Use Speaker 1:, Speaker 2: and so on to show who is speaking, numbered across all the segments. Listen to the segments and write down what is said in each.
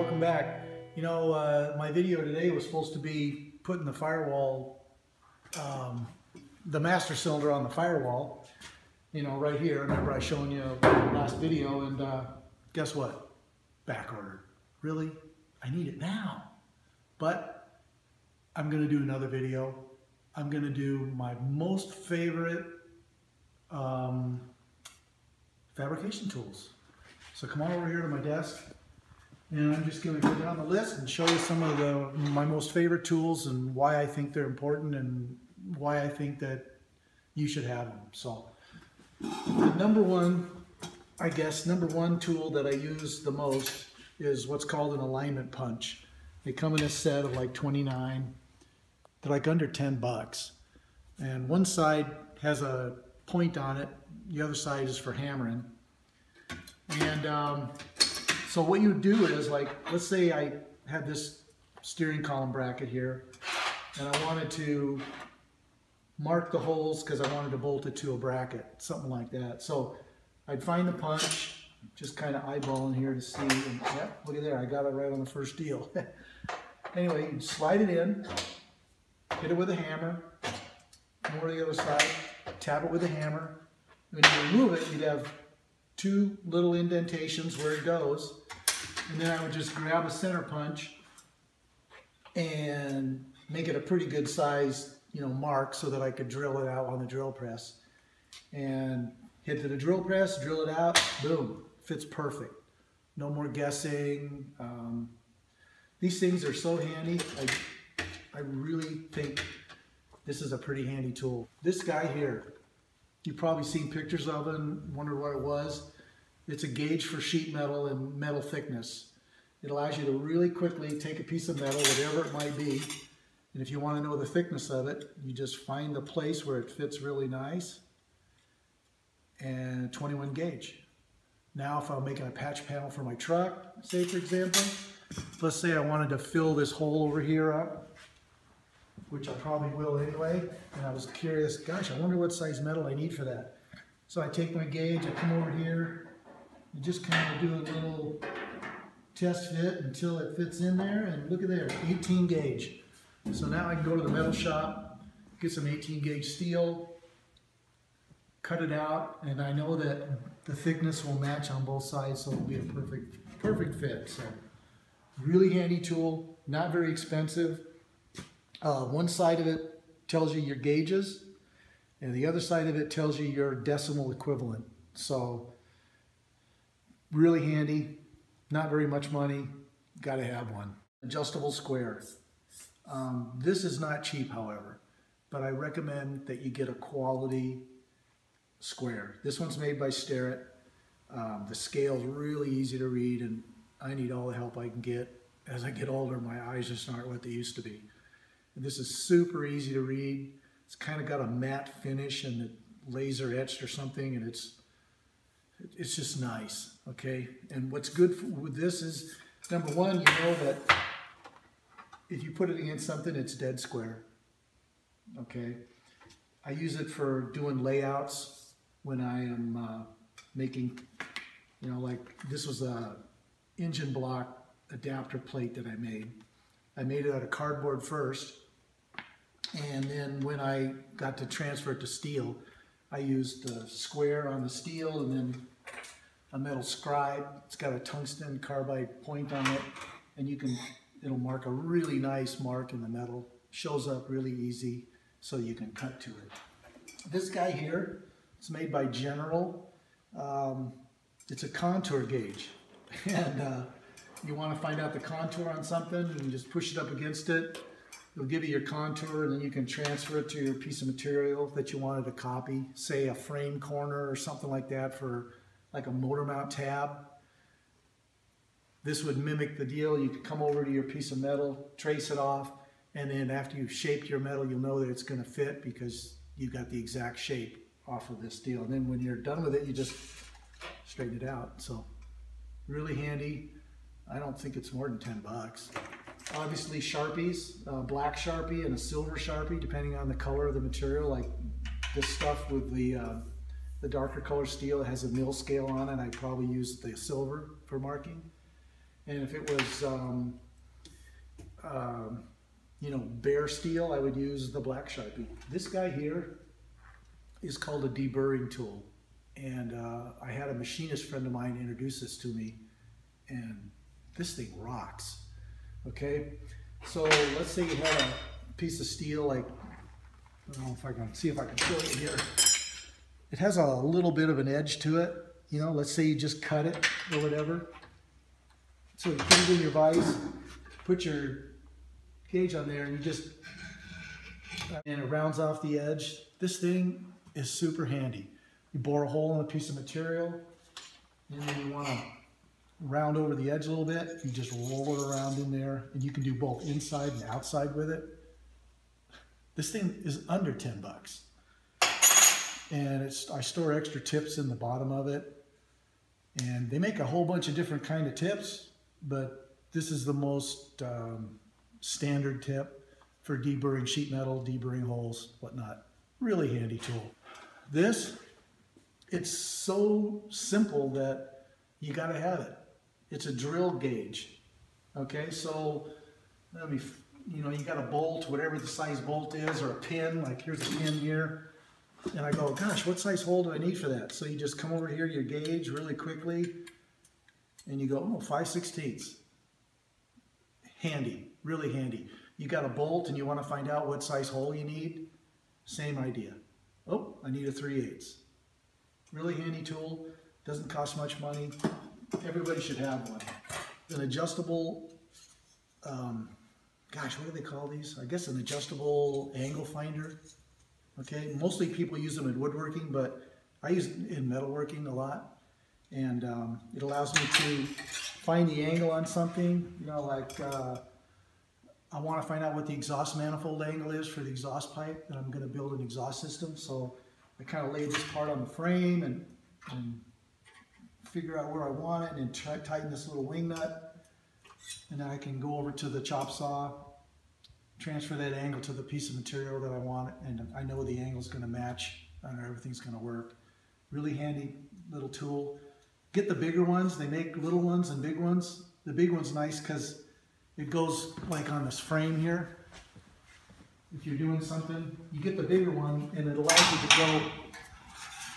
Speaker 1: welcome back. You know, uh, my video today was supposed to be putting the firewall, um, the master cylinder on the firewall, you know, right here. Remember I shown you last video and uh, guess what? Back ordered. Really? I need it now. But I'm going to do another video. I'm going to do my most favorite um, fabrication tools. So come on over here to my desk. And I'm just going to go down the list and show you some of the my most favorite tools and why I think they're important and why I think that you should have them. So the number one, I guess, number one tool that I use the most is what's called an alignment punch. They come in a set of like 29. They're like under 10 bucks. And one side has a point on it. The other side is for hammering. And um, so what you do is like, let's say I had this steering column bracket here and I wanted to mark the holes because I wanted to bolt it to a bracket, something like that. So I'd find the punch, just kind of eyeballing here to see. And, yeah, look at there, I got it right on the first deal. anyway, you slide it in, hit it with a hammer, more to the other side, tap it with a hammer. When you remove it, you'd have two little indentations where it goes. And then I would just grab a center punch and make it a pretty good size, you know, mark so that I could drill it out on the drill press. And hit to the drill press, drill it out, boom, fits perfect. No more guessing. Um, these things are so handy. I, I really think this is a pretty handy tool. This guy here, You've probably seen pictures of and wondered what it was. It's a gauge for sheet metal and metal thickness. It allows you to really quickly take a piece of metal, whatever it might be, and if you want to know the thickness of it, you just find the place where it fits really nice and 21 gauge. Now if I'm making a patch panel for my truck, say for example, let's say I wanted to fill this hole over here up, which I probably will anyway. And I was curious, gosh, I wonder what size metal I need for that. So I take my gauge, I come over here, and just kind of do a little test fit until it fits in there. And look at there, 18 gauge. So now I can go to the metal shop, get some 18 gauge steel, cut it out, and I know that the thickness will match on both sides, so it'll be a perfect, perfect fit. So really handy tool, not very expensive. Uh, one side of it tells you your gauges, and the other side of it tells you your decimal equivalent. So really handy, not very much money, got to have one. Adjustable square. Um, this is not cheap, however, but I recommend that you get a quality square. This one's made by Starrett. Um, the scale's really easy to read, and I need all the help I can get. As I get older, my eyes just aren't what they used to be. And this is super easy to read. It's kind of got a matte finish and it laser etched or something and it's it's just nice, okay? And what's good for, with this is, number one, you know that if you put it against something, it's dead square, okay? I use it for doing layouts when I am uh, making, you know, like this was a engine block adapter plate that I made. I made it out of cardboard first, and then when I got to transfer it to steel, I used a square on the steel and then a metal scribe. It's got a tungsten carbide point on it, and you can, it'll mark a really nice mark in the metal. Shows up really easy, so you can cut to it. This guy here, it's made by General. Um, it's a contour gauge, and uh, you want to find out the contour on something, you just push it up against it, It'll give you your contour and then you can transfer it to your piece of material that you wanted to copy, say a frame corner or something like that for like a motor mount tab. This would mimic the deal. You could come over to your piece of metal, trace it off, and then after you've shaped your metal, you'll know that it's going to fit because you've got the exact shape off of this deal. And then when you're done with it, you just straighten it out. So really handy. I don't think it's more than 10 bucks obviously Sharpies, black Sharpie and a silver Sharpie, depending on the color of the material. Like this stuff with the uh, the darker color steel it has a mill scale on it. I probably use the silver for marking. And if it was, um, um, you know, bare steel, I would use the black Sharpie. This guy here is called a deburring tool. And uh, I had a machinist friend of mine introduce this to me, and this thing rocks. Okay, so let's say you had a piece of steel, like, I don't know if I can see if I can show it here. It has a little bit of an edge to it. You know, let's say you just cut it or whatever. So you put it in your vise, put your gauge on there, and you just, and it rounds off the edge. This thing is super handy. You bore a hole in a piece of material, and then you want to round over the edge a little bit. You just roll it around in there, and you can do both inside and outside with it. This thing is under 10 bucks. And it's I store extra tips in the bottom of it. And they make a whole bunch of different kind of tips, but this is the most um, standard tip for deburring sheet metal, deburring holes, whatnot. Really handy tool. This it's so simple that you got to have it. It's a drill gauge. Okay, so let me, you know, you got a bolt, whatever the size bolt is, or a pin, like here's a pin here. And I go, gosh, what size hole do I need for that? So you just come over here, your gauge really quickly, and you go, oh, 5 sixteenths. Handy, really handy. You got a bolt and you want to find out what size hole you need, same idea. Oh, I need a 3 eighths. Really handy tool, doesn't cost much money. Everybody should have one. An adjustable, um, gosh, what do they call these? I guess an adjustable angle finder. Okay, mostly people use them in woodworking, but I use it in metalworking a lot. And um, it allows me to find the angle on something, you know, like uh, I want to find out what the exhaust manifold angle is for the exhaust pipe that I'm going to build an exhaust system. So I kind of lay this part on the frame and, and figure out where I want it and then tighten this little wing nut. And then I can go over to the chop saw, transfer that angle to the piece of material that I want, and I know the angle is going to match and everything's going to work. Really handy little tool. Get the bigger ones. They make little ones and big ones. The big one's nice because it goes like on this frame here if you're doing something, you get the bigger one and it allows you to go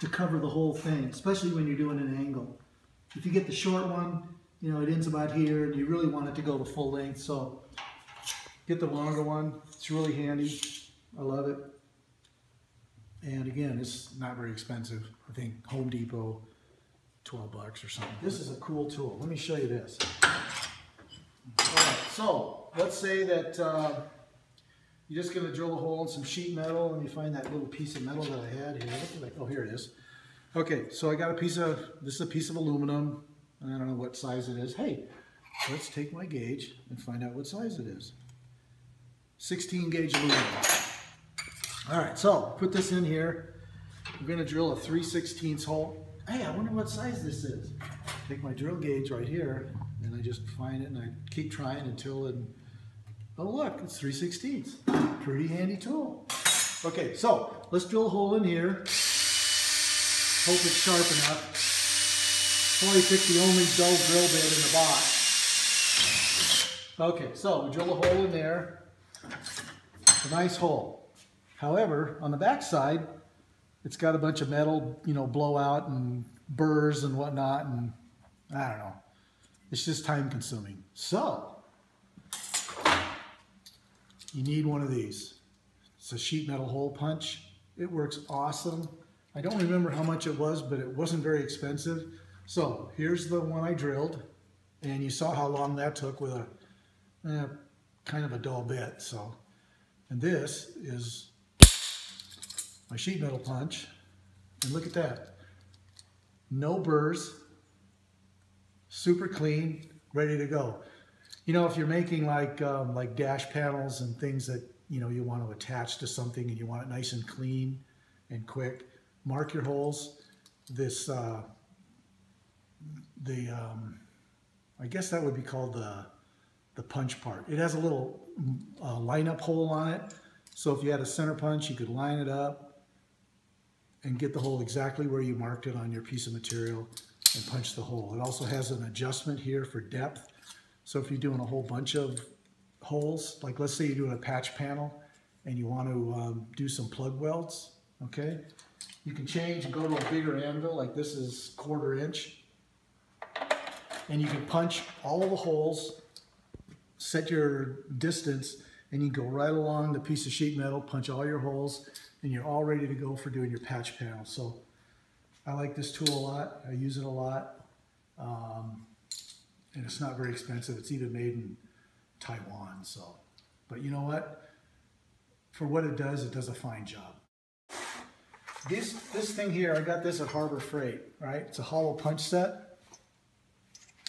Speaker 1: to cover the whole thing, especially when you're doing an angle. If you get the short one, you know, it ends about here and you really want it to go the full length. So get the longer one. It's really handy. I love it. And again, it's not very expensive. I think Home Depot, 12 bucks or something. This is a cool tool. Let me show you this. All right, so let's say that uh, you're just going to drill a hole in some sheet metal and you find that little piece of metal that I had here. oh, here it is. Okay, so I got a piece of, this is a piece of aluminum. I don't know what size it is. Hey, let's take my gauge and find out what size it is. 16 gauge aluminum. All right, so put this in here. I'm to drill a 3 16 hole. Hey, I wonder what size this is. Take my drill gauge right here and I just find it and I keep trying until it Oh look, it's 3 16ths. Pretty handy tool. Okay, so let's drill a hole in here. Hope it's sharp enough. Probably picked the only dull drill bit in the box. Okay, so we drill a hole in there. It's a nice hole. However, on the back side, it's got a bunch of metal, you know, blowout and burrs and whatnot, and I don't know. It's just time consuming. So, you need one of these. It's a sheet metal hole punch. It works awesome. I don't remember how much it was, but it wasn't very expensive. So here's the one I drilled, and you saw how long that took with a eh, kind of a dull bit. So, and this is my sheet metal punch, and look at that. No burrs, super clean, ready to go. You know, if you're making like um, like dash panels and things that you know you want to attach to something and you want it nice and clean and quick, mark your holes. This uh, the um, I guess that would be called the the punch part. It has a little uh, line-up hole on it, so if you had a center punch, you could line it up and get the hole exactly where you marked it on your piece of material and punch the hole. It also has an adjustment here for depth So if you're doing a whole bunch of holes, like let's say you're doing a patch panel and you want to um, do some plug welds, okay? You can change and go to a bigger anvil, like this is quarter inch. And you can punch all of the holes, set your distance, and you go right along the piece of sheet metal, punch all your holes, and you're all ready to go for doing your patch panel. So I like this tool a lot. I use it a lot. Um, and it's not very expensive. It's even made in Taiwan. So, but you know what? For what it does, it does a fine job. This, this thing here, I got this at Harbor Freight, right? It's a hollow punch set.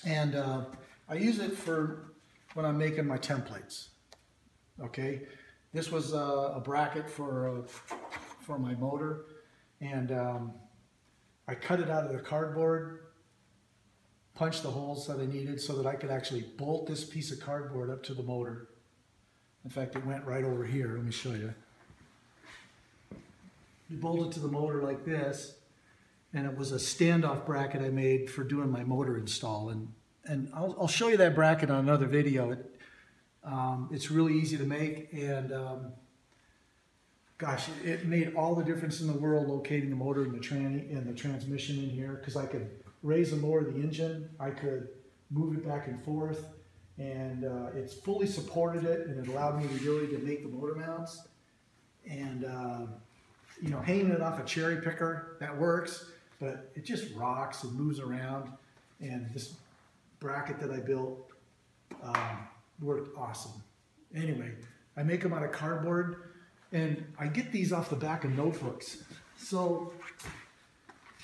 Speaker 1: And uh, I use it for when I'm making my templates. Okay, this was uh, a bracket for uh, for my motor, and um, I cut it out of the cardboard, punched the holes that I needed so that I could actually bolt this piece of cardboard up to the motor. In fact, it went right over here. Let me show you. You bolt it to the motor like this, and it was a standoff bracket I made for doing my motor install. And, and I'll, I'll show you that bracket on another video. It, um, it's really easy to make, and um, gosh, it, it made all the difference in the world locating the motor and the tranny and the transmission in here because I could raise and lower the engine. I could move it back and forth, and uh, it's fully supported it, and it allowed me to really to make the motor mounts. And uh, you know, hanging it off a cherry picker, that works, but it just rocks and moves around. And this bracket that I built um, worked awesome. Anyway, I make them out of cardboard and I get these off the back of notebooks. So,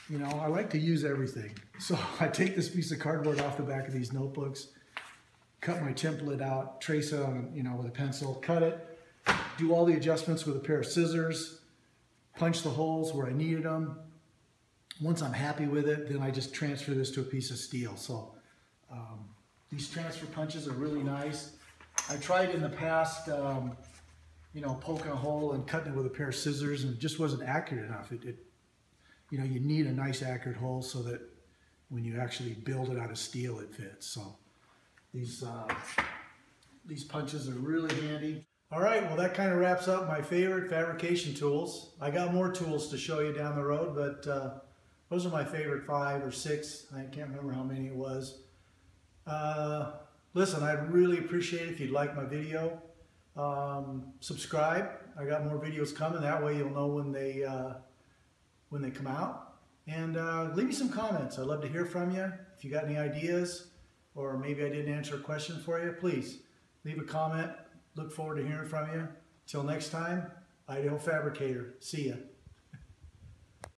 Speaker 1: you know, I like to use everything. So I take this piece of cardboard off the back of these notebooks, cut my template out, trace it on, you know, with a pencil, cut it, do all the adjustments with a pair of scissors, punch the holes where I needed them. Once I'm happy with it, then I just transfer this to a piece of steel. So um, these transfer punches are really nice. I tried in the past, um, you know, poking a hole and cutting it with a pair of scissors and it just wasn't accurate enough. It, it, you know, you need a nice accurate hole so that when you actually build it out of steel, it fits. So these, uh, these punches are really handy. All right, well that kind of wraps up my favorite fabrication tools. I got more tools to show you down the road, but uh, those are my favorite five or six. I can't remember how many it was. Uh, listen, I'd really appreciate if you'd like my video. Um, subscribe. I got more videos coming. That way you'll know when they uh, when they come out. And uh, leave me some comments. I'd love to hear from you. If you got any ideas, or maybe I didn't answer a question for you, please leave a comment. Look forward to hearing from you. Till next time, Idaho Fabricator. See ya.